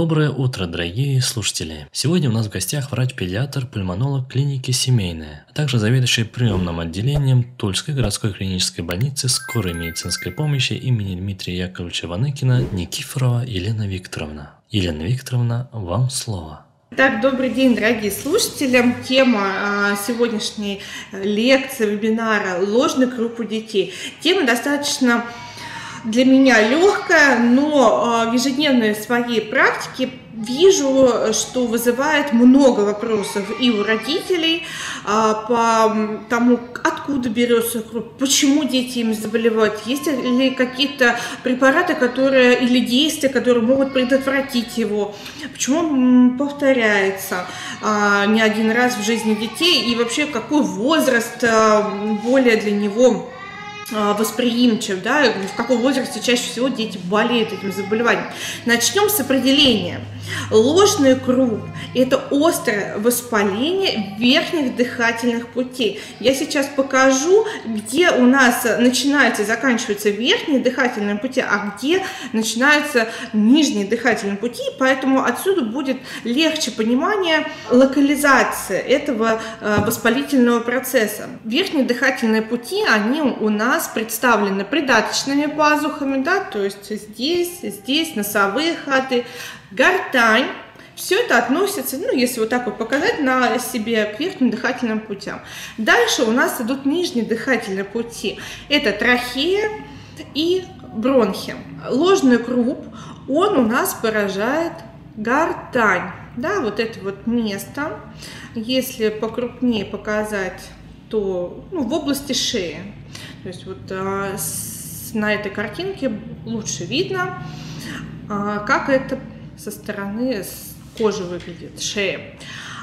Доброе утро, дорогие слушатели! Сегодня у нас в гостях врач-педиатр, пульмонолог клиники «Семейная», а также заведующий приемным отделением Тульской городской клинической больницы скорой медицинской помощи имени Дмитрия Яковлевича Ваныкина Никифорова Елена Викторовна. Елена Викторовна, вам слово. Так, добрый день, дорогие слушатели. Тема а, сегодняшней лекции, вебинара «Ложный круг у детей». Тема достаточно для меня легкая, но а, в ежедневной своей практике вижу, что вызывает много вопросов и у родителей а, по тому, откуда берется кровь, почему дети им заболевают, есть ли какие-то препараты, которые или действия, которые могут предотвратить его, почему он повторяется а, не один раз в жизни детей и вообще какой возраст более для него а, восприимчив, да, в каком возрасте чаще всего дети болеют этим заболеванием. Начнем с определения. Ложный круг – это острое воспаление верхних дыхательных путей. Я сейчас покажу, где у нас начинается и заканчиваются верхние дыхательные пути, а где начинаются нижние дыхательные пути, поэтому отсюда будет легче понимание локализации этого э, воспалительного процесса. Верхние дыхательные пути, они у нас представлены придаточными пазухами, да, то есть здесь, здесь носовые ходы, гортань, все это относится, ну, если вот так вот показать, на себе к верхним дыхательным путям. Дальше у нас идут нижние дыхательные пути. Это трахея и бронхи. Ложный круп, он у нас поражает гортань. Да, вот это вот место. Если покрупнее показать, то ну, в области шеи. То есть вот а, с, на этой картинке лучше видно, а, как это со стороны кожи выглядит, шея.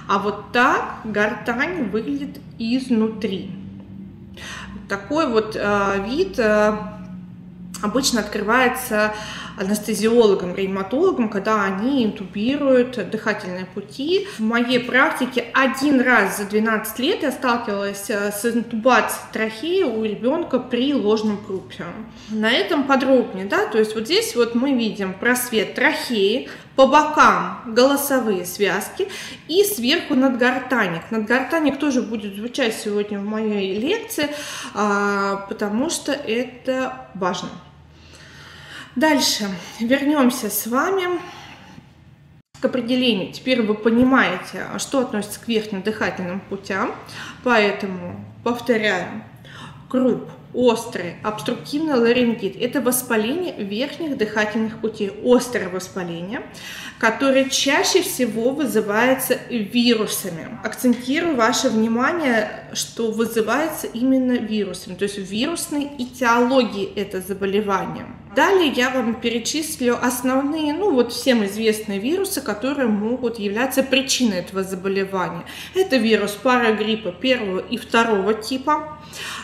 А вот так гортань выглядит изнутри. Такой вот э, вид э, обычно открывается анестезиологам, реаниматологам, когда они интубируют дыхательные пути. В моей практике один раз за 12 лет я сталкивалась э, с интубацией трахеи у ребенка при ложном крупе. На этом подробнее, да, то есть вот здесь вот мы видим просвет трахеи, по бокам голосовые связки и сверху надгортаник. Надгортаник тоже будет звучать сегодня в моей лекции, а, потому что это важно. Дальше вернемся с вами к определению. Теперь вы понимаете, что относится к верхним дыхательным путям, поэтому повторяю. Круп, острый, обструктивный ларингит – это воспаление верхних дыхательных путей, острое воспаление, которое чаще всего вызывается вирусами. Акцентирую ваше внимание, что вызывается именно вирусами, то есть вирусной этиологии это заболевание. Далее я вам перечислю основные, ну вот всем известные вирусы, которые могут являться причиной этого заболевания. Это вирус парагриппа первого и второго типа,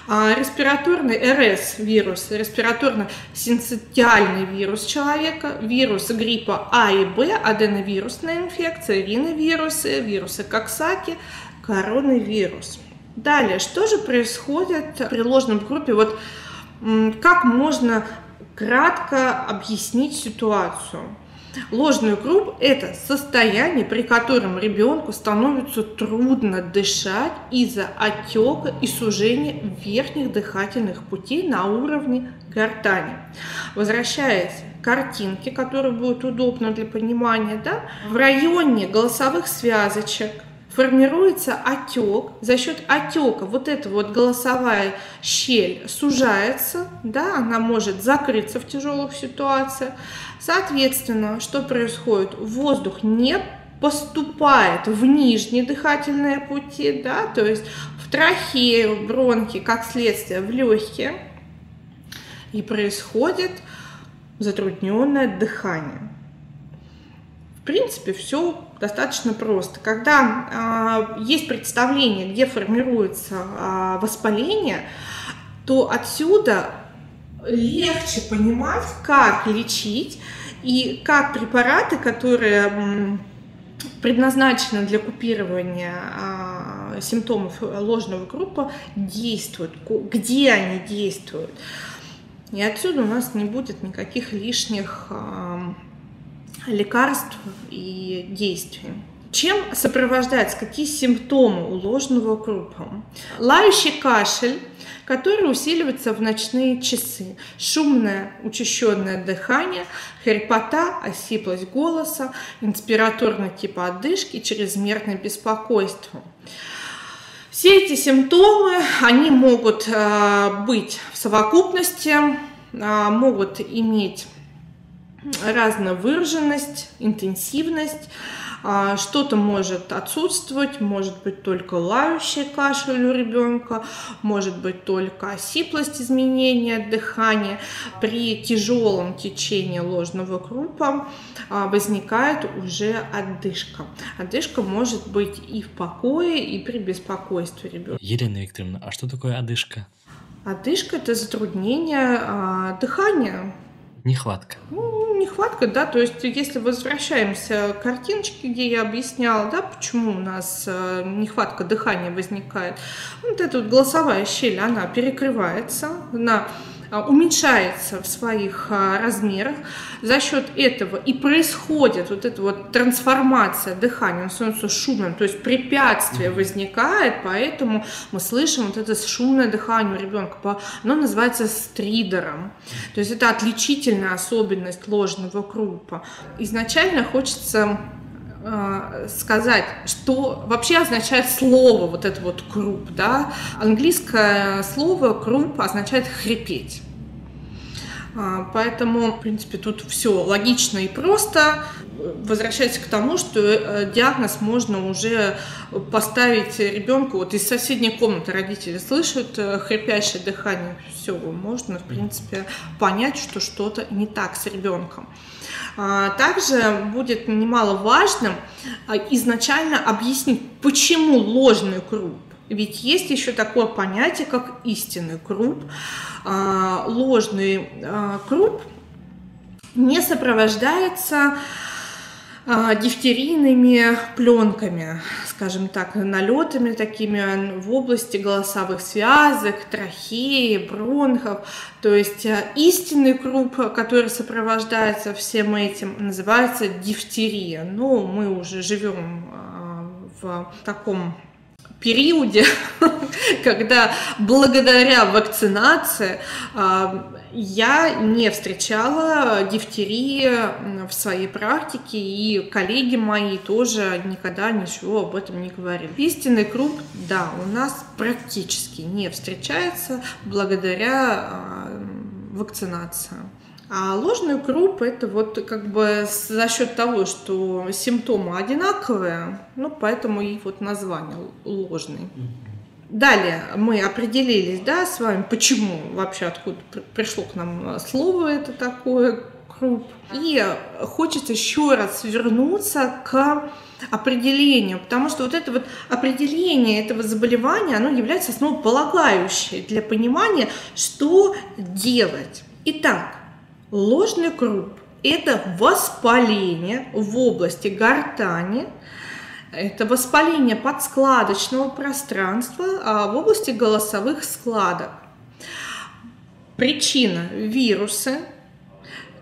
а, респираторный РС вирус, респираторно-синцитиальный вирус человека, вирус гриппа А и Б, аденовирусная инфекция, риновирусы, вирусы Коксаки, коронавирус. Далее, что же происходит при ложном группе? Вот как можно кратко объяснить ситуацию? Ложный круп – это состояние, при котором ребенку становится трудно дышать из-за отека и сужения верхних дыхательных путей на уровне гортани. Возвращаясь к картинке, которая будет удобна для понимания, да, в районе голосовых связочек формируется отек. За счет отека вот эта вот голосовая щель сужается, да, она может закрыться в тяжелых ситуациях. Соответственно, что происходит? Воздух не поступает в нижние дыхательные пути, да, то есть в трахею, в бронхи, как следствие в легкие, и происходит затрудненное дыхание. В принципе, все достаточно просто. Когда э, есть представление, где формируется э, воспаление, то отсюда легче понимать, как лечить и как препараты, которые предназначены для купирования а, симптомов ложного группа, действуют, где они действуют. И отсюда у нас не будет никаких лишних а, лекарств и действий. Чем сопровождается, какие симптомы у ложного крупа? Лающий кашель, который усиливается в ночные часы, шумное учащенное дыхание, хрипота, осиплость голоса, инспираторный типа одышки, чрезмерное беспокойство. Все эти симптомы, они могут э, быть в совокупности, э, могут иметь разную выраженность, интенсивность, а, что-то может отсутствовать, может быть только лающий кашель у ребенка, может быть только осиплость изменения дыхания. При тяжелом течении ложного крупа а, возникает уже отдышка. Отдышка может быть и в покое, и при беспокойстве ребенка. Елена Викторовна, а что такое одышка? Одышка – это затруднение а, дыхания. Нехватка. Ну, нехватка, да, то есть если возвращаемся к картиночке, где я объясняла, да, почему у нас э, нехватка дыхания возникает, вот эта вот голосовая щель, она перекрывается на а, уменьшается в своих а, размерах. За счет этого и происходит вот эта вот трансформация дыхания, он становится шумным, то есть препятствие возникает, поэтому мы слышим вот это шумное дыхание у ребенка. Оно называется стридером. То есть это отличительная особенность ложного крупа. Изначально хочется а, сказать, что вообще означает слово вот это вот круп, да. Английское слово круп означает хрипеть. А, поэтому, в принципе, тут все логично и просто. Возвращаясь к тому, что э, диагноз можно уже поставить ребенку вот из соседней комнаты родители слышат э, хрипящее дыхание, все, можно, в принципе, понять, что что-то не так с ребенком. А, также будет немаловажным а, изначально объяснить, почему ложный круг. Ведь есть еще такое понятие, как истинный круп. А, ложный круп не сопровождается дифтерийными пленками, скажем так, налетами такими в области голосовых связок, трахеи, бронхов. То есть истинный круп, который сопровождается всем этим, называется дифтерия. Но мы уже живем в таком периоде, когда благодаря вакцинации а, я не встречала дифтерии в своей практике, и коллеги мои тоже никогда ничего об этом не говорили. Истинный круп, да, у нас практически не встречается благодаря а, вакцинации. А ложный круп это вот как бы за счет того, что симптомы одинаковые, ну поэтому и вот название ложный. Далее мы определились, да, с вами, почему вообще откуда пришло к нам слово это такое круп. И хочется еще раз вернуться к определению, потому что вот это вот определение этого заболевания, оно является основополагающей для понимания, что делать. Итак, Ложный круп – это воспаление в области гортани, это воспаление подскладочного пространства а в области голосовых складок. Причина – вирусы.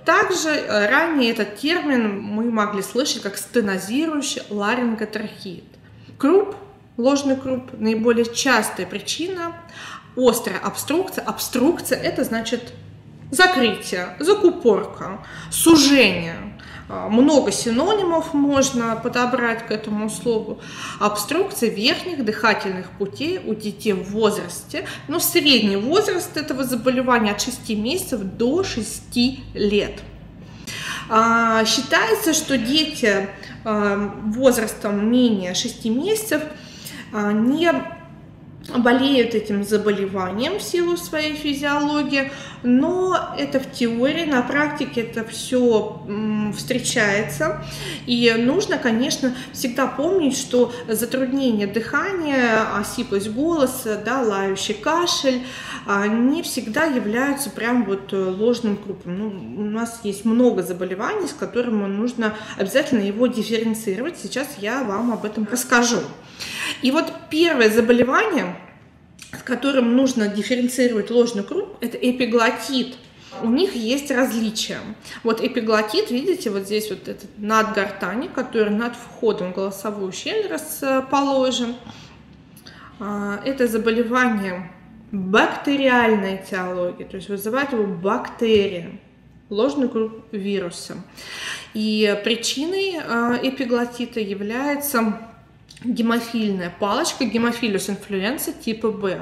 Также э, ранее этот термин мы могли слышать как стенозирующий ларинготрахеид. Круп, ложный круп – наиболее частая причина – острая обструкция. Обструкция – это значит закрытие, закупорка, сужение. А, много синонимов можно подобрать к этому слову. Обструкция верхних дыхательных путей у детей в возрасте, но средний возраст этого заболевания от 6 месяцев до 6 лет. А, считается, что дети а, возрастом менее 6 месяцев не болеют этим заболеванием в силу своей физиологии, но это в теории, на практике это все встречается. И нужно, конечно, всегда помнить, что затруднение дыхания, осиплость голоса, да, лающий кашель, не всегда являются прям вот ложным крупом. Ну, у нас есть много заболеваний, с которыми нужно обязательно его дифференцировать. Сейчас я вам об этом расскажу. И вот первое заболевание, с которым нужно дифференцировать ложный круг, это эпиглотит. у них есть различия. Вот эпиглотит, видите, вот здесь вот этот над гортани, который над входом в голосовую щель расположен. А, это заболевание бактериальной теологии, то есть вызывает его бактерия, ложный круг вируса. И причиной а, эпиглотита является гемофильная палочка, гемофилиус инфлюенса типа Б,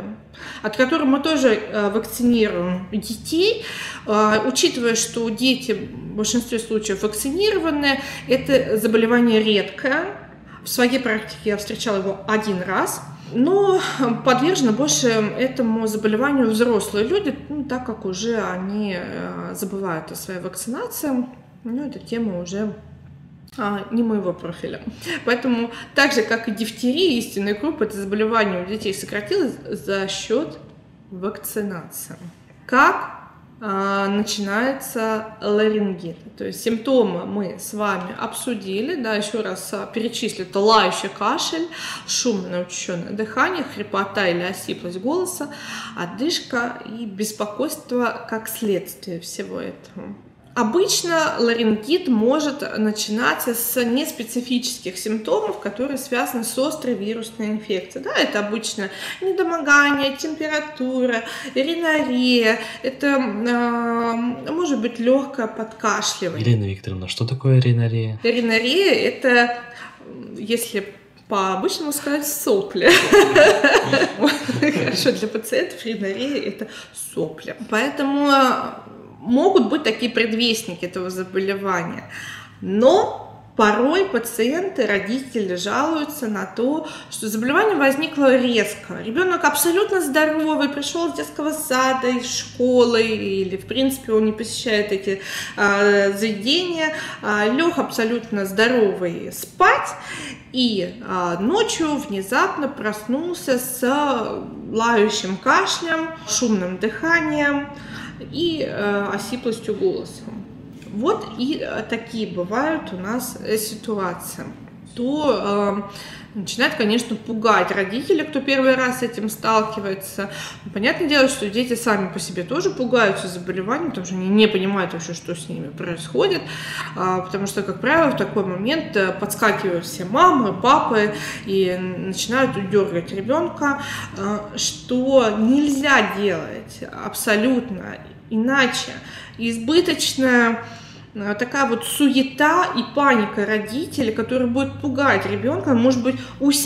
от которой мы тоже а, вакцинируем детей, а, учитывая, что дети в большинстве случаев вакцинированы, это заболевание редкое. В своей практике я встречала его один раз – но подвержены больше этому заболеванию взрослые люди, ну, так как уже они э, забывают о своей вакцинации. Ну, эта тема уже а, не моего профиля. Поэтому так же, как и дифтерия, истинный круп, это заболевание у детей сократилось за счет вакцинации. Как начинается ларингит. То есть симптомы мы с вами обсудили, да, еще раз а, перечислю, это лающий кашель, шумное учащенное дыхание, хрипота или осиплость голоса, одышка и беспокойство как следствие всего этого. Обычно ларингит может начинаться с неспецифических симптомов, которые связаны с острой вирусной инфекцией. Да, это обычно недомогание, температура, ринария, это э, может быть легкое подкашливание. Елена Викторовна, что такое ринария? Ринария – это, если по-обычному сказать, сопли. Хорошо, для пациентов ринария – это сопли. Поэтому могут быть такие предвестники этого заболевания. Но порой пациенты, родители жалуются на то, что заболевание возникло резко. Ребенок абсолютно здоровый, пришел из детского сада, из школы, или в принципе он не посещает эти э, заведения, э, лег абсолютно здоровый спать, и э, ночью внезапно проснулся с лающим кашлем, шумным дыханием, и э, осиплостью голоса. Вот и э, такие бывают у нас э, ситуации. То э, начинает, конечно, пугать родителей, кто первый раз с этим сталкивается. Понятное дело, что дети сами по себе тоже пугаются заболеванием, потому что они не понимают вообще, что с ними происходит. А, потому что, как правило, в такой момент э, подскакивают все мамы, папы и начинают дергать ребенка, что нельзя делать абсолютно Иначе избыточная э, такая вот суета и паника родителей, которая будет пугать ребенка, может быть,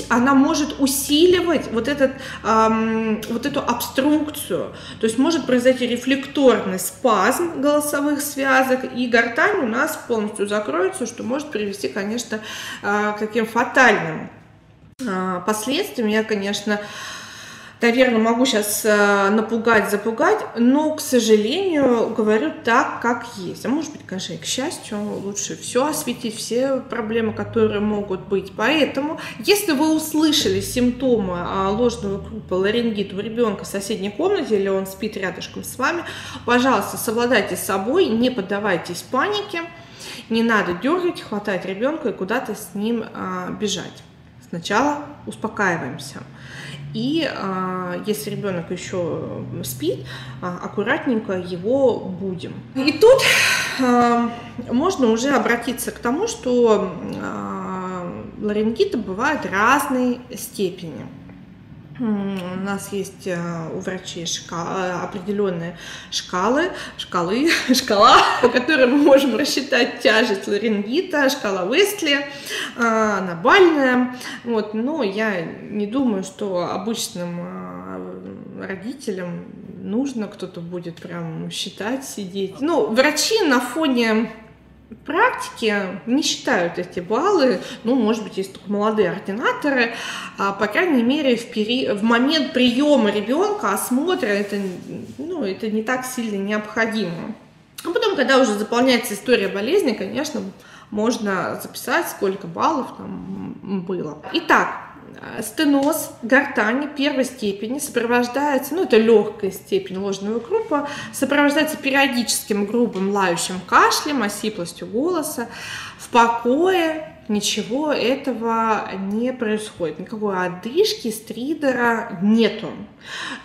она может усиливать вот, этот, эм, вот эту обструкцию, то есть может произойти рефлекторный спазм голосовых связок, и гортань у нас полностью закроется, что может привести, конечно, э, к таким фатальным э, последствиям. Я, конечно, наверное, могу сейчас э, напугать, запугать, но, к сожалению, говорю так, как есть. А может быть, конечно, и к счастью, лучше все осветить, все проблемы, которые могут быть. Поэтому, если вы услышали симптомы а, ложного крупа ларингита у ребенка в соседней комнате или он спит рядышком с вами, пожалуйста, совладайте с собой, не поддавайтесь панике, не надо дергать, хватать ребенка и куда-то с ним а, бежать. Сначала успокаиваемся. И а, если ребенок еще спит, а, аккуратненько его будем. И тут а, можно уже обратиться к тому, что ларингиты бывают разной степени. У нас есть э, у врачей шкала, определенные шкалы, шкалы, шкала, по которой мы можем рассчитать тяжесть ларингита, шкала Вестли, э, она бальная. Вот, но я не думаю, что обычным э, родителям нужно кто-то будет прям считать, сидеть. Ну, врачи на фоне практике не считают эти баллы, ну, может быть, есть только молодые ординаторы, а, по крайней мере, в, пери... в момент приема ребенка, осмотра, это, ну, это не так сильно необходимо. А потом, когда уже заполняется история болезни, конечно, можно записать, сколько баллов там было. Итак, стеноз гортани первой степени сопровождается, ну это легкая степень ложного крупа, сопровождается периодическим грубым лающим кашлем, осиплостью голоса. В покое ничего этого не происходит, никакой одышки, стридера нету.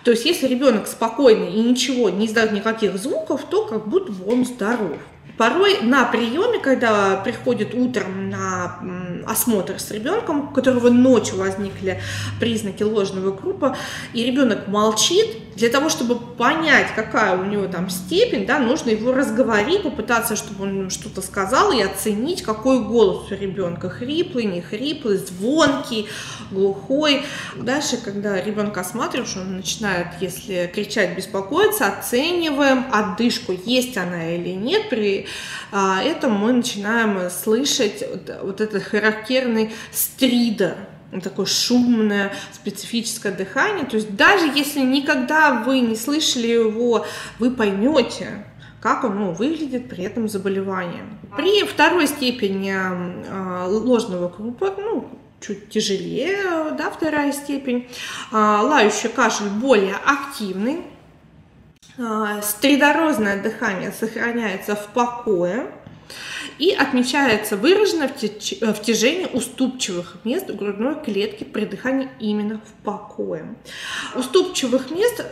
То есть если ребенок спокойный и ничего не издает никаких звуков, то как будто бы он здоров. Порой на приеме, когда приходит утром на осмотр с ребенком, у которого ночью возникли признаки ложного группа, и ребенок молчит, для того, чтобы понять, какая у него там степень, да, нужно его разговорить, попытаться, чтобы он что-то сказал и оценить, какой голос у ребенка, хриплый, не хриплый, звонкий, глухой. Дальше, когда ребенка осматриваешь, он начинает, если кричать, беспокоиться, оцениваем отдышку, есть она или нет. При а, этом мы начинаем слышать вот этот характерный стридер, такое шумное, специфическое дыхание. То есть даже если никогда вы не слышали его, вы поймете, как оно выглядит при этом заболевании. При второй степени э, ложного крупа, ну, чуть тяжелее, да, вторая степень, э, лающий кашель более активный, э, стридорозное дыхание сохраняется в покое, и отмечается выражено втяжение уступчивых мест в грудной клетке при дыхании именно в покое. Уступчивых мест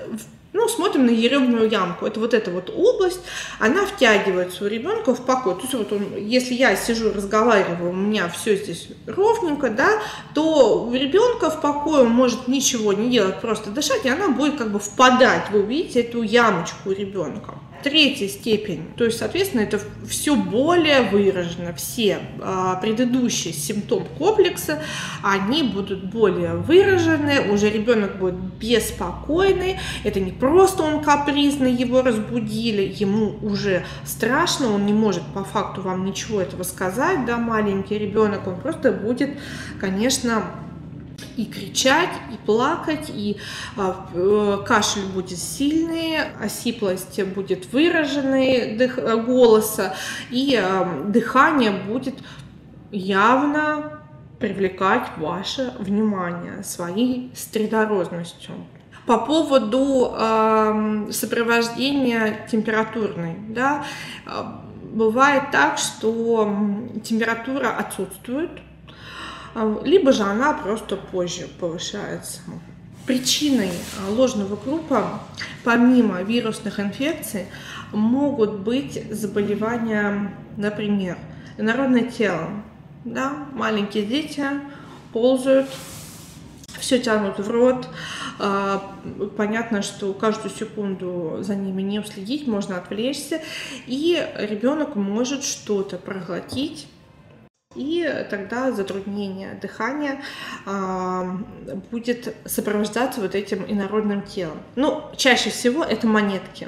ну, смотрим на еребную ямку. Это вот эта вот область, она втягивается у ребенка в покой. То есть вот он, если я сижу, разговариваю, у меня все здесь ровненько, да, то у ребенка в покое он может ничего не делать, просто дышать, и она будет как бы впадать. Вы увидите эту ямочку у ребенка третья степень. То есть, соответственно, это все более выражено. Все а, предыдущие симптомы комплекса, они будут более выражены, уже ребенок будет беспокойный. Это не просто он капризный, его разбудили, ему уже страшно, он не может по факту вам ничего этого сказать, да, маленький ребенок, он просто будет, конечно, и кричать, и плакать, и а, э, кашель будет сильный, осиплость будет выраженной дых, голоса, и э, дыхание будет явно привлекать ваше внимание своей стридорозностью. По поводу э, сопровождения температурной, да, бывает так, что температура отсутствует, а, либо же она просто позже повышается. Причиной а, ложного группа, помимо вирусных инфекций, могут быть заболевания, например, инородное тело. Да? Маленькие дети ползают, все тянут в рот. А, понятно, что каждую секунду за ними не уследить, можно отвлечься, и ребенок может что-то проглотить и тогда затруднение дыхания э, будет сопровождаться вот этим инородным телом. Ну, чаще всего это монетки,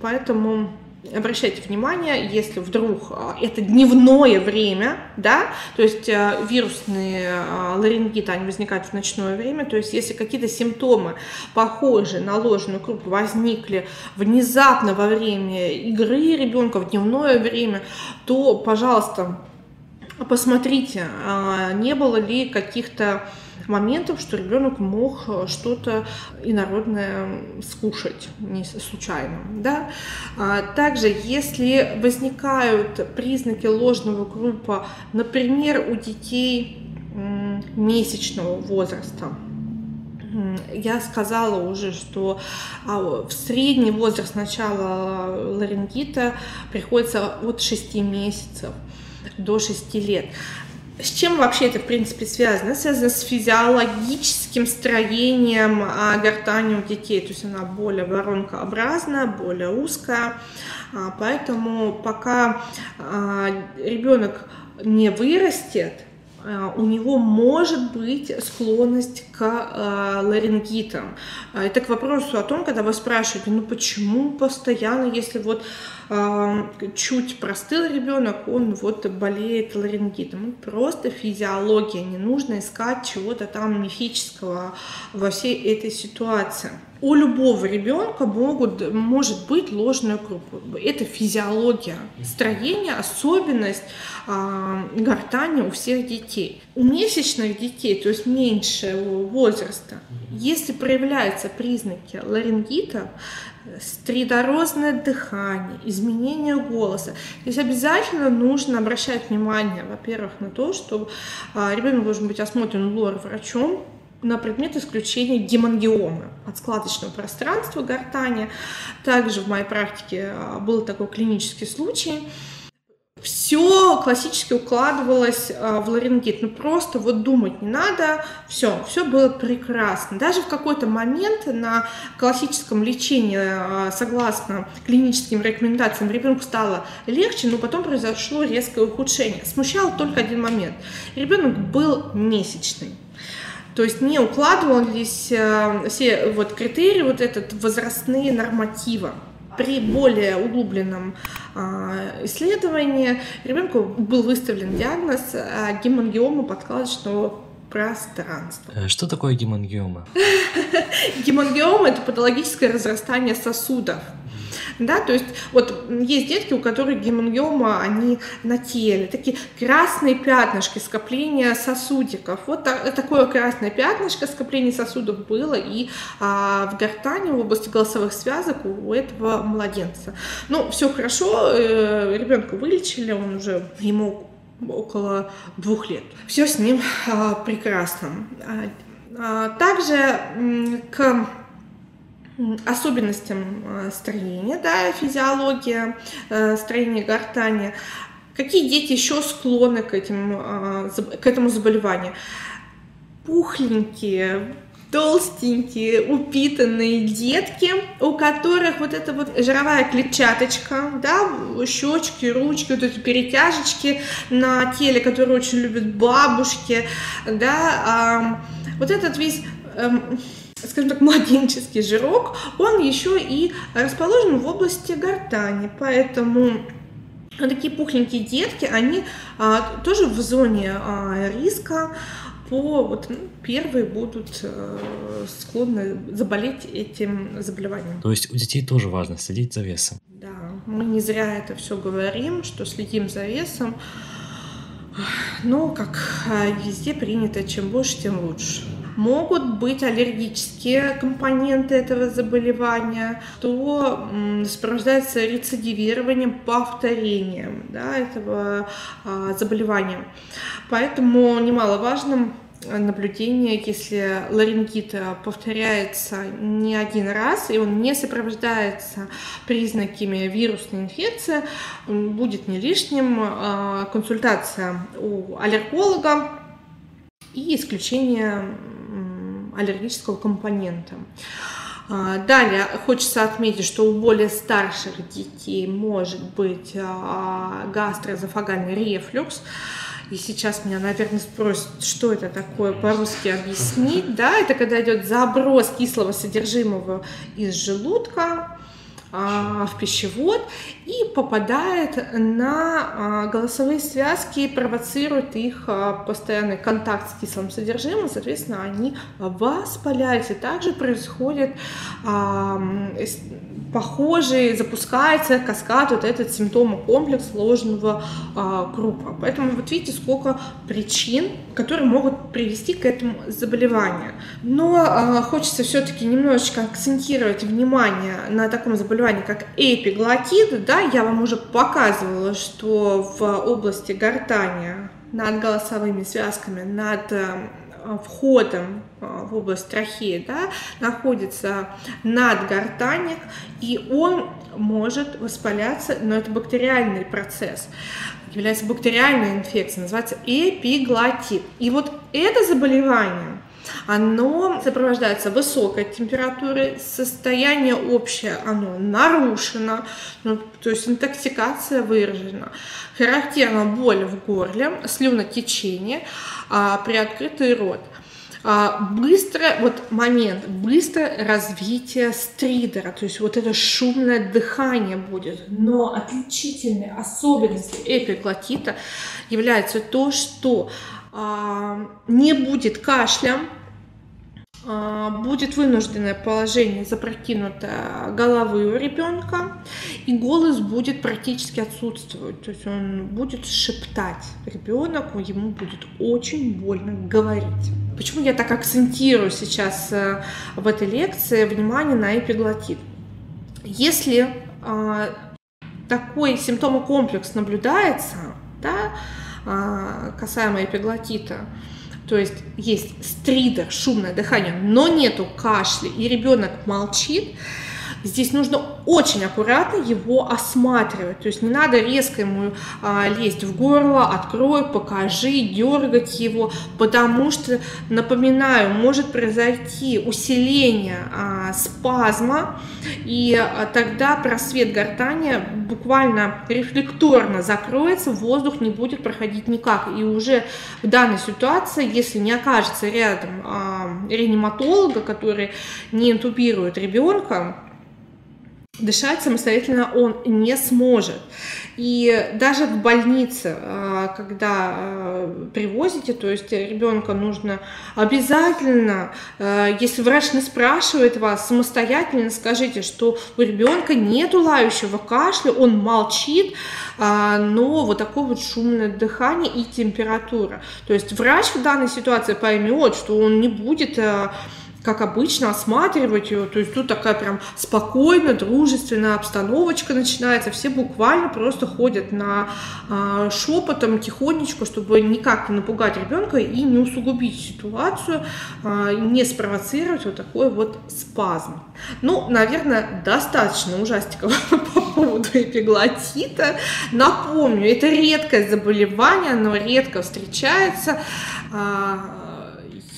поэтому обращайте внимание, если вдруг а, это дневное время, да, то есть а, вирусные ларингиты, они возникают в ночное время, то есть если какие-то симптомы похожие на ложную группу возникли внезапно во время игры ребенка в дневное время, то, пожалуйста, посмотрите, а, не было ли каких-то моментов, что ребенок мог э, что-то инородное скушать не случайно. Да? А, также, если возникают признаки ложного группа, например, у детей месячного возраста, я сказала уже, что а, в средний возраст начала ларингита приходится от 6 месяцев до 6 лет. С чем вообще это, в принципе, связано? связано с физиологическим строением а, гортани у детей. То есть она более воронкообразная, более узкая. А, поэтому пока а, ребенок не вырастет, у него может быть склонность к ларингитам. Это к вопросу о том, когда вы спрашиваете, ну почему постоянно, если вот чуть простыл ребенок, он вот болеет ларингитом. Просто физиология, не нужно искать чего-то там мифического во всей этой ситуации. у любого ребенка могут, может быть ложная группа. Это физиология строения, особенность а, гортани у всех детей. У месячных детей, то есть меньшего возраста, если проявляются признаки ларингита, стридорозное дыхание, изменение голоса. Здесь обязательно нужно обращать внимание, во-первых, на то, что а, ребенок должен быть осмотрен лор-врачом, на предмет исключения гемангиомы от складочного пространства гортани. Также в моей практике а, был такой клинический случай. Все классически укладывалось а, в ларингит. Ну просто вот думать не надо. Все, все было прекрасно. Даже в какой-то момент на классическом лечении, а, согласно клиническим рекомендациям, ребенку стало легче, но потом произошло резкое ухудшение. Смущал только один момент. Ребенок был месячный. То есть не укладывались э, все вот критерии, вот этот возрастные нормативы. При более углубленном э, исследовании ребенку был выставлен диагноз э, гемангиома подкладочного пространства. Что такое гемангиома? Гемангиома – это патологическое разрастание сосудов. Да, то есть вот есть детки, у которых гемангиома, они на теле, такие красные пятнышки, скопления сосудиков. Вот так, такое красное пятнышко, скопление сосудов было и а, в гортане, в области голосовых связок у этого младенца. Ну, все хорошо, э, ребенка вылечили, он уже ему около двух лет. Все с ним а, прекрасно. А, а, также к особенностям э, строения, да, физиология э, строения гортани. Какие дети еще склонны к, этим, э, к этому заболеванию? Пухленькие, толстенькие, упитанные детки, у которых вот эта вот жировая клетчаточка, да, щечки, ручки, вот эти перетяжечки на теле, которые очень любят бабушки, да, вот этот весь эм, скажем так, младенческий жирок, он еще и расположен в области гортани, поэтому такие пухленькие детки, они а, тоже в зоне а, риска по вот ну, первые будут э, склонны заболеть этим заболеванием. То есть у детей тоже важно следить за весом. Да, мы не зря это все говорим, что следим за весом. Но, как а, везде принято, чем больше, тем лучше могут быть аллергические компоненты этого заболевания, то сопровождается рецидивированием, повторением да, этого а, заболевания. Поэтому немаловажным наблюдение, если ларингит повторяется не один раз, и он не сопровождается признаками вирусной инфекции, будет не лишним а, консультация у аллерголога и исключение аллергического компонента. А, далее хочется отметить, что у более старших детей может быть а, гастроэзофагальный рефлюкс. И сейчас меня, наверное, спросят, что это такое по-русски объяснить. Да, это когда идет заброс кислого содержимого из желудка а, в пищевод и попадает на а, голосовые связки и провоцирует их а, постоянный контакт с кислым содержимым, соответственно, они воспаляются. Также происходит похожий, запускается каскад, вот этот симптомы комплекс ложного группа. Поэтому вот видите, сколько причин, которые могут привести к этому заболеванию. Но хочется все-таки немножечко акцентировать внимание на таком заболевании, как эпиглотит, да, я вам уже показывала, что в области гортани над голосовыми связками, над э, входом э, в область трахеи, да, находится надгортанник, и он может воспаляться, но это бактериальный процесс, является бактериальной инфекцией, называется эпиглотит. И вот это заболевание оно сопровождается высокой температурой, состояние общее, оно нарушено, ну, то есть интоксикация выражена. Характерна боль в горле, слюнотечение, а, приоткрытый рот. А, быстро, вот момент, быстрое развитие стридера, то есть вот это шумное дыхание будет. Но отличительной особенностью эпиглотита является то, что а, не будет кашля, будет вынужденное положение запрокинутой головы у ребенка, и голос будет практически отсутствовать, то есть он будет шептать. Ребенок, ему будет очень больно говорить. Почему я так акцентирую сейчас э, в этой лекции внимание на эпиглотит? Если а, такой симптомокомплекс наблюдается, да, а, касаемо эпиглотита, то есть есть стридер, шумное дыхание, но нету кашля, и ребенок молчит, здесь нужно очень аккуратно его осматривать. То есть не надо резко ему а, лезть в горло, открой, покажи, дергать его, потому что, напоминаю, может произойти усиление а, спазма, и а, тогда просвет гортани буквально рефлекторно закроется, воздух не будет проходить никак. И уже в данной ситуации, если не окажется рядом а, реаниматолога, который не интубирует ребенка, дышать самостоятельно он не сможет. И даже в больнице, а, когда а, привозите, то есть ребенка нужно обязательно, а, если врач не спрашивает вас, самостоятельно скажите, что у ребенка нет лающего кашля, он молчит, но вот такое вот шумное дыхание и температура. То есть врач в данной ситуации поймет, что он не будет как обычно, осматривать ее. То есть тут такая прям спокойная, дружественная обстановочка начинается. Все буквально просто ходят на э, шепотом, тихонечко, чтобы никак не напугать ребенка и не усугубить ситуацию, э, не спровоцировать вот такой вот спазм. Ну, наверное, достаточно ужастиков по поводу эпиглотита. Напомню, это редкое заболевание, оно редко встречается. Э,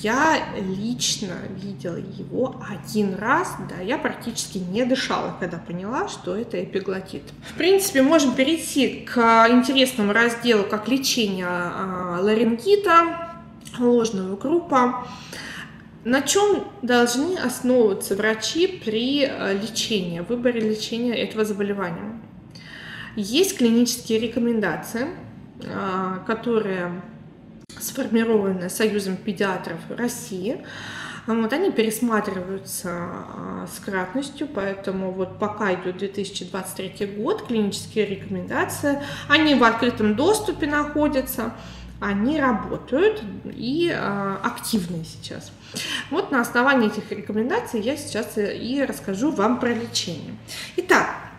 я лично видела его один раз, да, я практически не дышала, когда поняла, что это эпиглотит. В принципе, можем перейти к интересному разделу, как лечение а, ларингита, ложного группа. На чем должны основываться врачи при а, лечении, выборе лечения этого заболевания? Есть клинические рекомендации, а, которые сформированная Союзом педиатров России. Вот, они пересматриваются а, с кратностью, поэтому вот пока идет 2023 год, клинические рекомендации, они в открытом доступе находятся, они работают и а, активны сейчас. Вот на основании этих рекомендаций я сейчас и расскажу вам про лечение. Итак,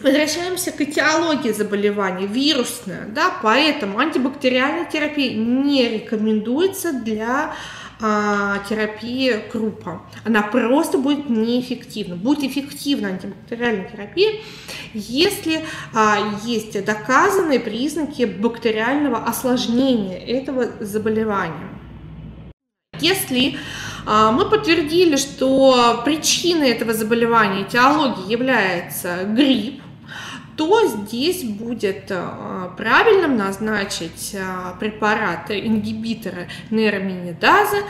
Возвращаемся к этиологии заболевания, вирусная, да, поэтому антибактериальная терапия не рекомендуется для а, терапии крупа. Она просто будет неэффективна. Будет эффективна антибактериальная терапия, если а, есть доказанные признаки бактериального осложнения этого заболевания. Если а, мы подтвердили, что причиной этого заболевания, этиологии является грипп, то здесь будет э, правильным назначить э, препараты, ингибиторы нейроминидазы.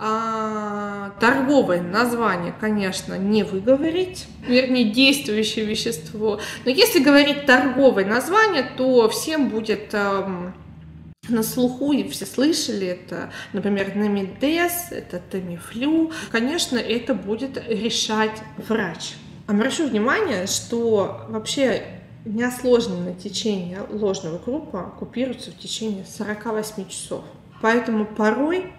А, торговое название, конечно, не выговорить, вернее, действующее вещество. Но если говорить торговое название, то всем будет эм, на слуху, и все слышали, это, например, Намидес, это Тамифлю. Конечно, это будет решать врач. Обращу внимание, что вообще неосложненное течение ложного крупа купируется в течение 48 часов. Поэтому порой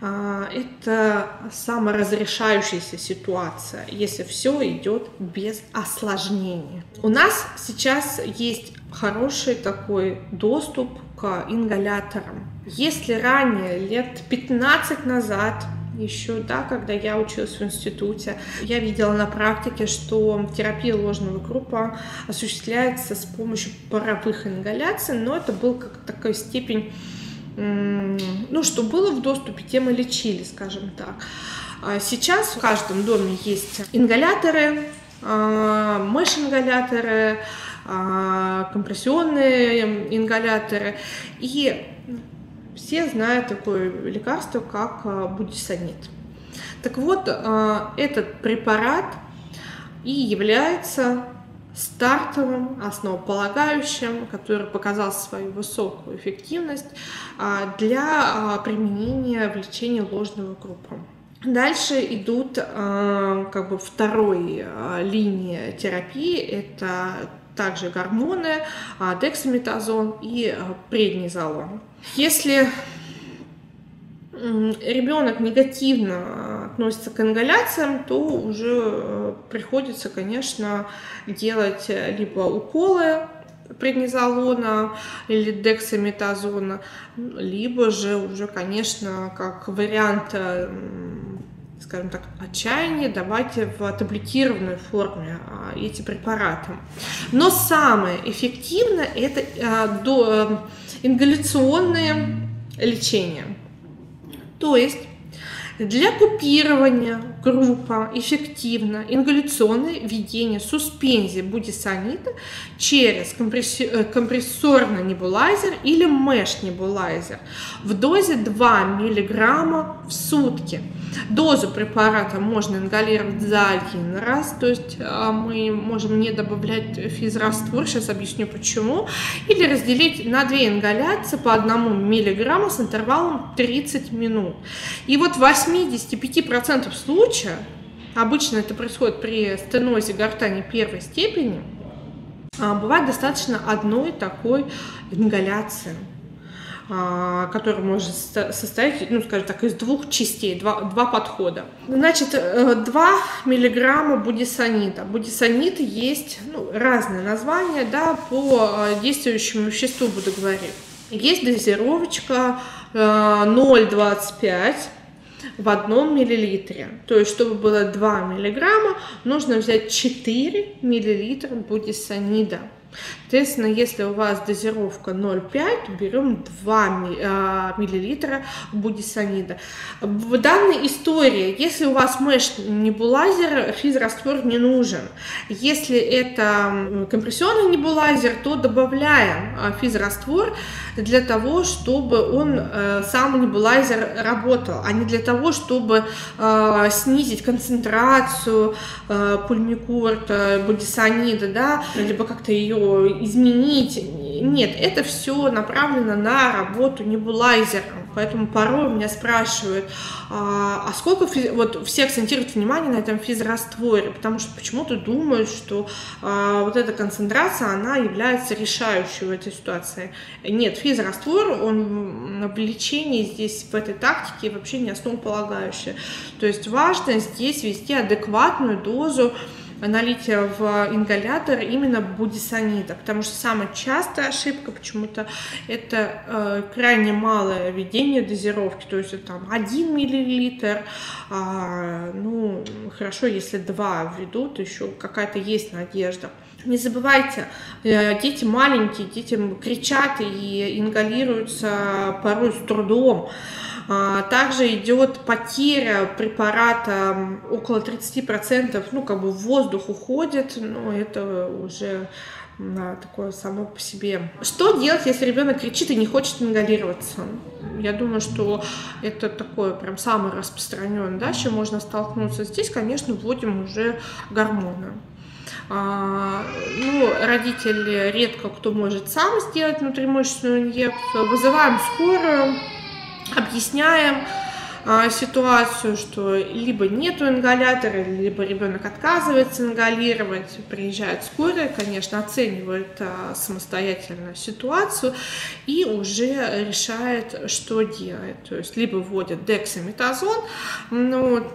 а, это саморазрешающаяся ситуация, если все идет без осложнений. У нас сейчас есть хороший такой доступ к ингаляторам. Если ранее, лет 15 назад, еще, да, когда я училась в институте, я видела на практике, что терапия ложного группа осуществляется с помощью паровых ингаляций, но это был как такая степень, ну, что было в доступе, тем и лечили, скажем так. А сейчас в каждом доме есть ингаляторы, а, мышь-ингаляторы, а, компрессионные ингаляторы. И все знают такое лекарство, как а, будисонид. Так вот, а, этот препарат и является стартовым, основополагающим, который показал свою высокую эффективность а, для применения в лечении ложного группы. Дальше идут как бы второй линии терапии, это также гормоны, дексаметазон и преднизолон. Если ребенок негативно относится к ингаляциям, то уже э, приходится, конечно, делать либо уколы преднизолона или дексаметазона, либо же уже, конечно, как вариант скажем так, отчаяние давать в таблетированной форме а, эти препараты. Но самое эффективное это а, э, ингаляционное лечение. То есть для купирования группа эффективно ингаляционное введение суспензии будисонита через э, компрессорный небулайзер или меш-небулайзер в дозе 2 мг в сутки. Дозу препарата можно ингалировать за один раз, то есть а, мы можем не добавлять физраствор, сейчас объясню почему, или разделить на две ингаляции по одному миллиграмму с интервалом 30 минут. И вот в 85% случаев, обычно это происходит при стенозе гортани первой степени, а, бывает достаточно одной такой ингаляции. А, который может состоять, ну, скажем так, из двух частей, два, два подхода. Значит, 2 э, миллиграмма будисонита. Будисонит есть ну, разные названия, да, по э, действующему веществу буду говорить. Есть дозировочка 0,25 э, в одном миллилитре. То есть, чтобы было 2 миллиграмма, нужно взять 4 миллилитра будисонида. Соответственно, если у вас дозировка 0,5, то берем 2 мл будисонида. В данной истории, если у вас меш небулайзер, физраствор не нужен. Если это компрессионный небулайзер, то добавляем а, физраствор для того, чтобы он э, сам небулайзер работал, а не для того, чтобы э, снизить концентрацию э, пульмикорта, будисонида, да, либо как-то ее изменить. Нет, это все направлено на работу небулайзера. Поэтому порой меня спрашивают, а, а сколько, физ... вот все акцентируют внимание на этом физрастворе, потому что почему-то думают, что а, вот эта концентрация, она является решающей в этой ситуации. Нет, физраствор, он в лечении здесь, в этой тактике вообще не основополагающий. То есть важно здесь вести адекватную дозу налить в ингалятор именно будисонида, потому что самая частая ошибка почему-то это э, крайне малое введение дозировки, то есть там 1 миллилитр, а, ну хорошо, если 2 введут, еще какая-то есть надежда. Не забывайте, э, дети маленькие, дети кричат и ингалируются порой с трудом. А, также идет потеря препарата около 30%, ну, как бы в воздух уходит, но это уже да, такое само по себе. Что делать, если ребенок кричит и не хочет ингалироваться? Я думаю, что это такое прям самое распространенное, да, с чем можно столкнуться. Здесь, конечно, вводим уже гормоны. А, ну, родители редко кто может сам сделать внутримышечную инъекцию. Вызываем скорую, объясняем а, ситуацию, что либо нету ингалятора, либо ребенок отказывается ингалировать, приезжает скорая, конечно, оценивает а, самостоятельно ситуацию и уже решает, что делать. То есть либо вводит дексаметазон, ну,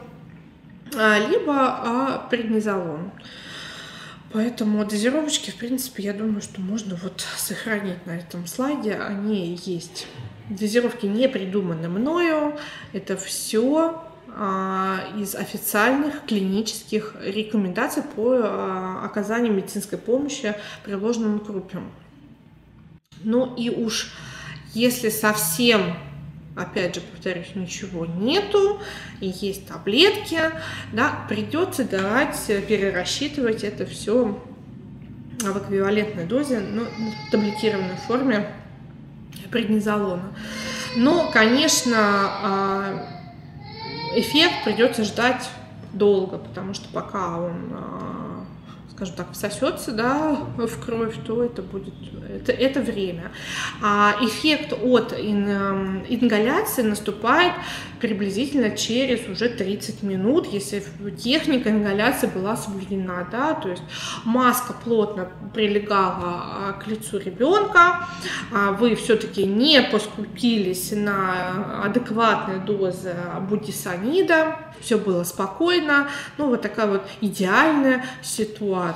а, либо преднизолон. Поэтому дозировочки, в принципе, я думаю, что можно вот сохранить на этом слайде. Они есть. Дозировки не придуманы мною. Это все а, из официальных клинических рекомендаций по а, оказанию медицинской помощи приложенным группе. Ну и уж если совсем опять же, повторюсь, ничего нету, и есть таблетки, да, придется давать, перерасчитывать это все в эквивалентной дозе, ну, в таблетированной форме преднизолона. Но, конечно, а, эффект придется ждать долго, потому что пока он а, скажем так, всосется да, в кровь, то это будет это, это время. А эффект от ин, эм, ингаляции наступает приблизительно через уже 30 минут, если техника ингаляции была соблюдена, да, то есть маска плотно прилегала а, к лицу ребенка, а вы все-таки не поскупились на адекватные дозы будисонида, все было спокойно, ну вот такая вот идеальная ситуация.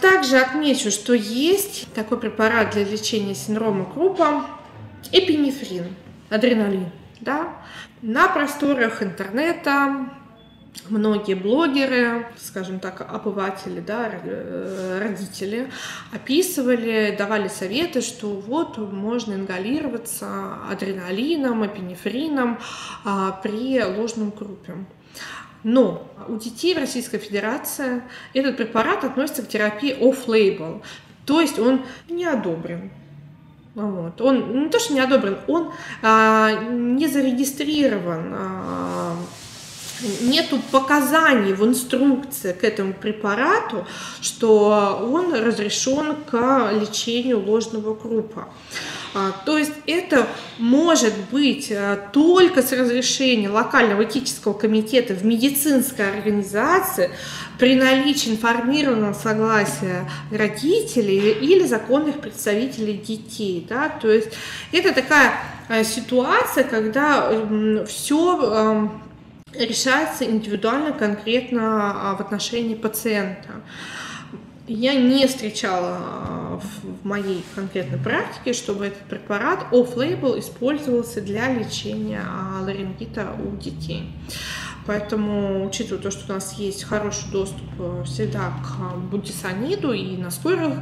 Также отмечу, что есть такой препарат для лечения синдрома Крупа, эпинефрин, адреналин, да. На просторах интернета многие блогеры, скажем так, обыватели, да, э, родители, описывали, давали советы, что вот можно ингалироваться адреналином, эпинефрином а, при ложном крупе. Но у детей в Российской Федерации этот препарат относится к терапии off-label, то есть он не одобрен. Вот. Он не то, что не одобрен, он а, не зарегистрирован а, нету показаний в инструкции к этому препарату, что он разрешен к лечению ложного крупа. А, то есть это может быть а, только с разрешения локального этического комитета в медицинской организации при наличии информированного согласия родителей или законных представителей детей. Да? То есть это такая а, ситуация, когда все решается индивидуально, конкретно в отношении пациента. Я не встречала а, в моей конкретной практике, чтобы этот препарат off-label использовался для лечения а, ларингита у детей. Поэтому, учитывая то, что у нас есть хороший доступ э, всегда к будисониду и на скорых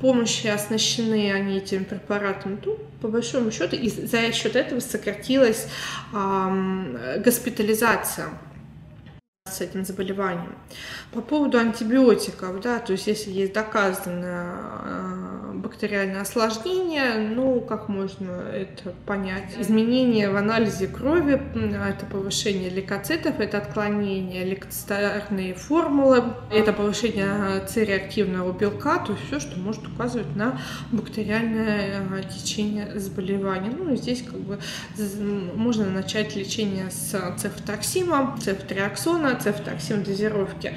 помощи оснащены они этим препаратом, то по большому счету и за счет этого сократилась э, госпитализация с этим заболеванием. По поводу антибиотиков, да, то есть если есть доказанное а, бактериальное осложнение, ну, как можно это понять? Изменение в анализе крови, это повышение лейкоцитов, это отклонение лейкоцитарной формулы, это повышение С-реактивного белка, то есть все, что может указывать на бактериальное а, течение заболевания. Ну, и здесь как бы можно начать лечение с цефтраксима, цефтриаксона, цефтраксин дозировки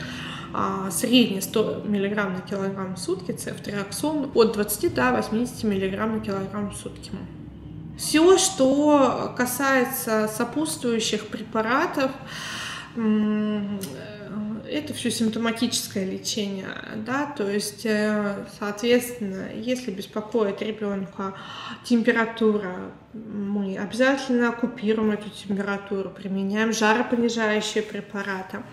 а, средний 100 мг на килограмм в сутки, цефтриаксон от 20 до 80 мг на килограмм в сутки. Все, что касается сопутствующих препаратов, это все симптоматическое лечение, да, то есть, э, соответственно, если беспокоит ребенка температура, мы обязательно купируем эту температуру, применяем жаропонижающие препараты.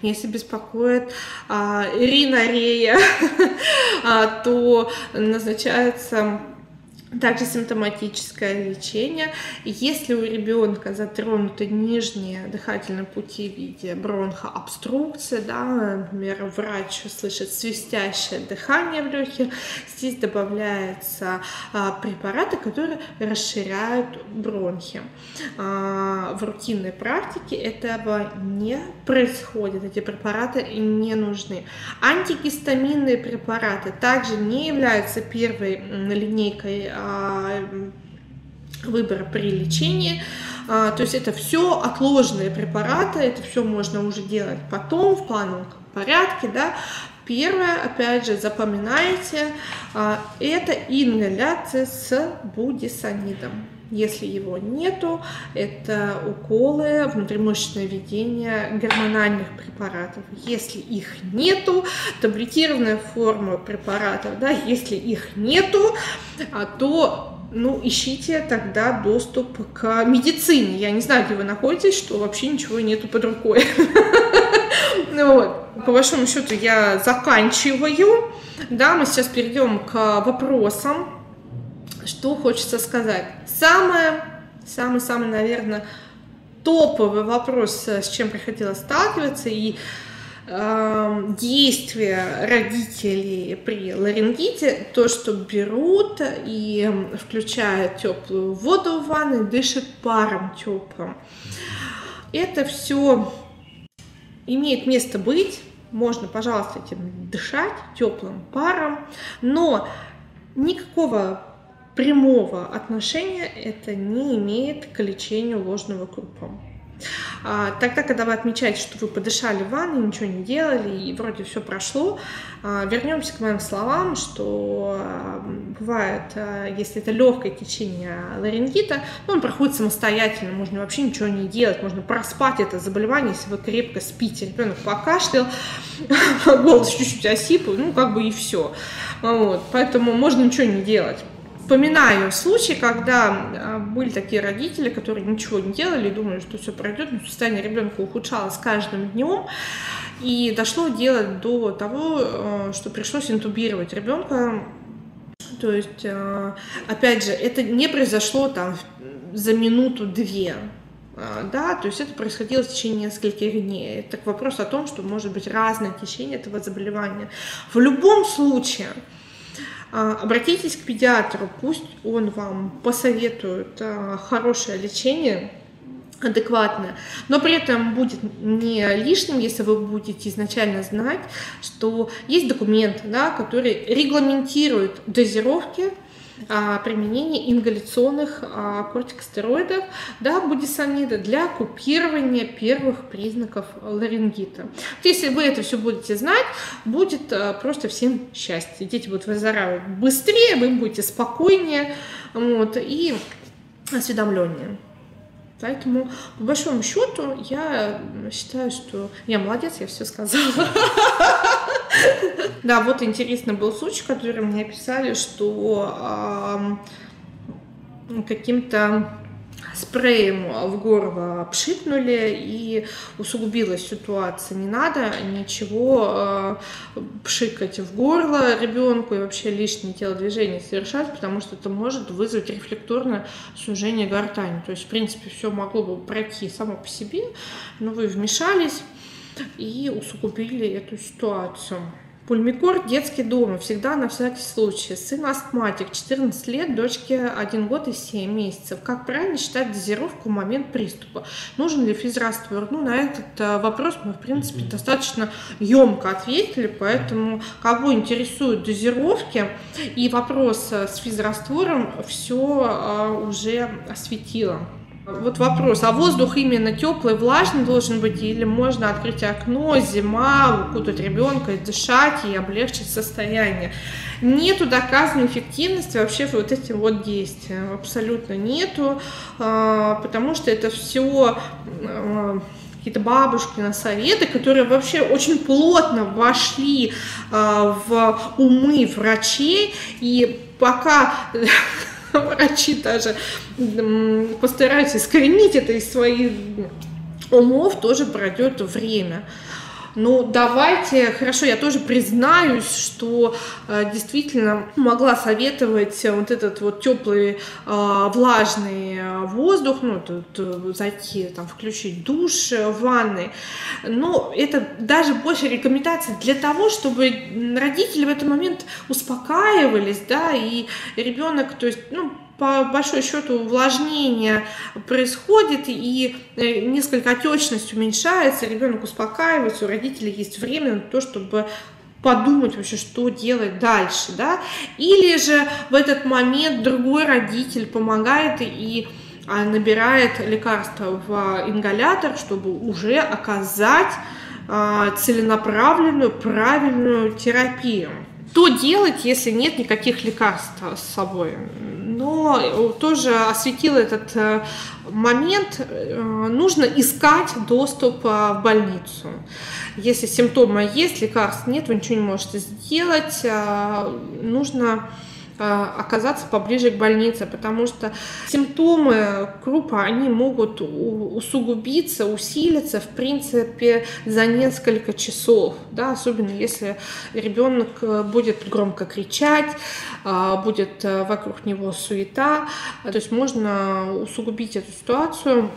Если беспокоит а, ринорея, а, то назначается также симптоматическое лечение. Если у ребенка затронуты нижние дыхательные пути в виде бронхообструкции, да, например, врач слышит свистящее дыхание в легких, здесь добавляются а, препараты, которые расширяют бронхи. А, в рутинной практике этого не происходит, эти препараты не нужны. Антигистаминные препараты также не являются первой линейкой а, выбора при лечении. А, то есть это все отложенные препараты, это все можно уже делать потом в плановом порядке, да. Первое, опять же, запоминайте, а, это ингаляция с будисонидом. Если его нету, это уколы, внутримышечное введение гормональных препаратов. Если их нету, таблетированная форма препаратов, да, если их нету, а, то ну, ищите тогда доступ к медицине. Я не знаю, где вы находитесь, что вообще ничего нету под рукой. Ну вот, по большому счету я заканчиваю. Да, мы сейчас перейдем к вопросам. Что хочется сказать? Самое, самый-самый, наверное, топовый вопрос, с чем приходилось сталкиваться, и э, действия родителей при ларингите, то, что берут и включают теплую воду в ванной, дышат паром теплым. Это все имеет место быть, можно, пожалуйста, этим дышать теплым паром, но никакого прямого отношения это не имеет к лечению ложного крупа. А, тогда, когда вы отмечаете, что вы подышали в ванной, ничего не делали, и вроде все прошло, а, вернемся к моим словам, что а, бывает, если это легкое течение ларингита, ну, он проходит самостоятельно, можно вообще ничего не делать, можно проспать это заболевание, если вы крепко спите. Ребенок покашлял, голос чуть-чуть осип, ну, как бы и все. Поэтому можно ничего не делать вспоминаю случай, когда а, были такие родители, которые ничего не делали, думали, что все пройдет, но состояние ребенка ухудшалось с каждым днем. И дошло дело до того, а, что пришлось интубировать ребенка. То есть, а, опять же, это не произошло там за минуту-две. Да, то есть это происходило в течение нескольких дней. Это вопрос о том, что может быть разное течение этого заболевания. В любом случае, обратитесь к педиатру, пусть он вам посоветует а, хорошее лечение, адекватное, но при этом будет не лишним, если вы будете изначально знать, что есть документы, да, которые регламентируют дозировки а, применение ингаляционных а, кортикостероидов, да, будисонида для купирования первых признаков ларингита. Если вы это все будете знать, будет а, просто всем счастье. Дети будут выздоравливать быстрее, вы будете спокойнее вот, и осведомленнее. Поэтому, по большому счету, я считаю, что я молодец, я все сказала. Да, вот интересный был случай, который мне описали, что каким-то спреем в горло пшикнули и усугубилась ситуация. Не надо ничего э, пшикать в горло ребенку и вообще лишние телодвижения совершать, потому что это может вызвать рефлекторное сужение гортани. То есть, в принципе, все могло бы пройти само по себе, но вы вмешались и усугубили эту ситуацию. Пульмикор, детский дом, всегда на всякий случай. Сын астматик, 14 лет, дочке 1 год и 7 месяцев. Как правильно считать дозировку в момент приступа? Нужен ли физраствор? Ну, на этот э, вопрос мы, в принципе, достаточно емко ответили, поэтому кого интересуют дозировки и вопрос э, с физраствором, все э, уже осветила. Вот вопрос, а воздух именно теплый, влажный должен быть, или можно открыть окно, зима, укутать ребенка, дышать и облегчить состояние? Нету доказанной эффективности вообще вот этим вот действиям, абсолютно нету, а, потому что это все а, какие-то бабушки на советы, которые вообще очень плотно вошли а, в умы врачей, и пока врачи даже постараются искоренить это из своих умов, тоже пройдет время. Ну, давайте, хорошо, я тоже признаюсь, что э, действительно могла советовать вот этот вот теплый, э, влажный э, воздух, ну, тут э, зайти, там, включить душ в ванной. Но это даже больше рекомендация для того, чтобы родители в этот момент успокаивались, да, и ребенок, то есть, ну, по большой счету увлажнение происходит и э, несколько отечность уменьшается, ребенок успокаивается, у родителей есть время на то, чтобы подумать вообще, что делать дальше, да, или же в этот момент другой родитель помогает и а, набирает лекарство в ингалятор, чтобы уже оказать а, целенаправленную, правильную терапию. Что делать, если нет никаких лекарств с собой? но тоже осветил этот э, момент, э, нужно искать доступ э, в больницу. Если симптомы есть, лекарств нет, вы ничего не можете сделать, нужно оказаться поближе к больнице, потому что симптомы крупа, они могут усугубиться, усилиться, в принципе, за несколько часов, да, особенно если ребенок э, будет громко кричать, а, будет э, вокруг него суета, то есть можно усугубить эту ситуацию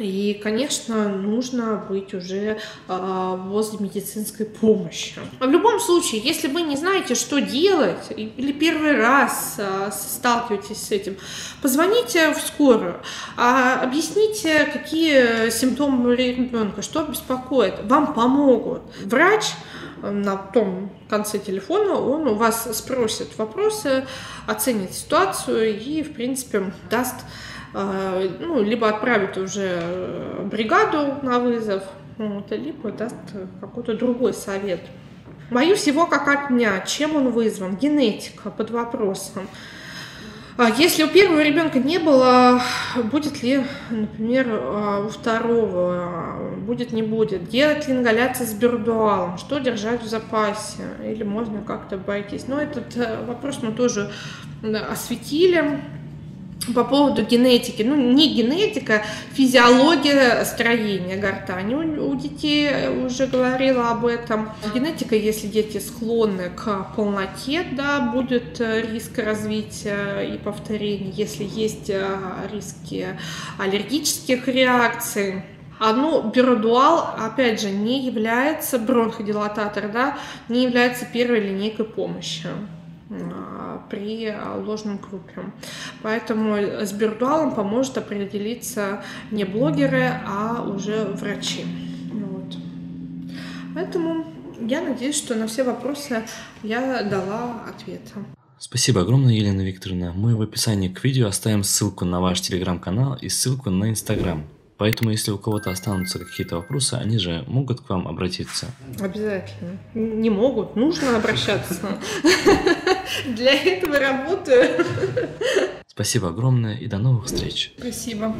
И, конечно, нужно быть уже э, возле медицинской помощи. В любом случае, если вы не знаете, что делать, или первый раз э, сталкиваетесь с этим, позвоните в скорую, э, объясните, какие симптомы ребенка, что беспокоит. Вам помогут. Врач на том конце телефона, он у вас спросит вопросы, оценит ситуацию и, в принципе, даст, э, ну, либо отправит уже бригаду на вызов, вот, либо даст какой-то другой совет. Боюсь его как от дня. Чем он вызван? Генетика под вопросом. А если у первого ребенка не было, будет ли, например, а, у второго, будет, не будет, делать ли ингаляции с бердуалом, что держать в запасе, или можно как-то обойтись. Но этот э, вопрос мы тоже осветили по поводу генетики, ну не генетика, физиология строения гортани. У, у детей уже говорила об этом. Генетика, если дети склонны к полноте, да, будет э, риск развития и повторения. Если есть э, риски аллергических реакций, а ну, биродуал, опять же, не является бронходилататор, да, не является первой линейкой помощи при ложном крупе. Поэтому с бирдуалом поможет определиться не блогеры, а уже врачи. Вот. Поэтому я надеюсь, что на все вопросы я дала ответы. Спасибо огромное, Елена Викторовна. Мы в описании к видео оставим ссылку на ваш телеграм-канал и ссылку на инстаграм. Поэтому, если у кого-то останутся какие-то вопросы, они же могут к вам обратиться. Обязательно. Не могут, нужно обращаться. Для этого работаю. Спасибо огромное и до новых встреч. Спасибо.